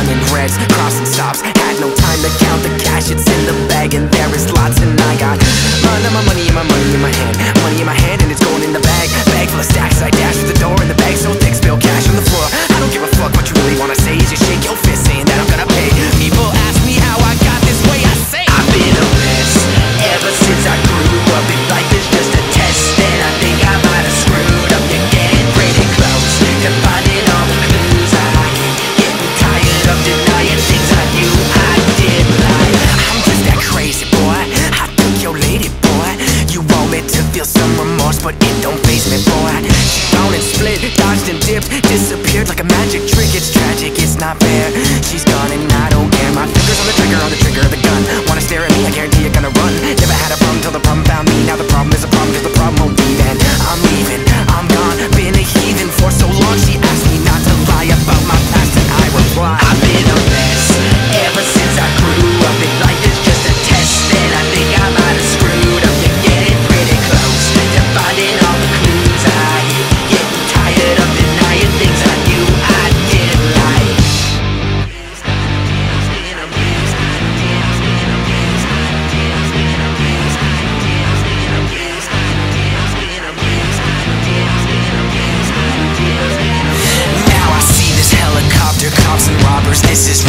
regrets, crossing stops. Had no time to count the cash, it's in the bag And there is lots and I got None of my money in my money in my hand. Money in my hand and it's going in the bag. Bag full of stacks, I dash through the door And the bag. So thick, spill cash on the floor. I don't give a fuck what you really wanna say. Is just shake your fist saying that I'm gonna pay? People ask me how I got this way, I say I've been a mess ever since I grew up. If life disappeared like a magic trick. It's tragic, it's not fair. She's gone and I don't care. My finger's on the trigger, on the trigger of the gun. Wanna stare at me, I guarantee you're gonna run. This is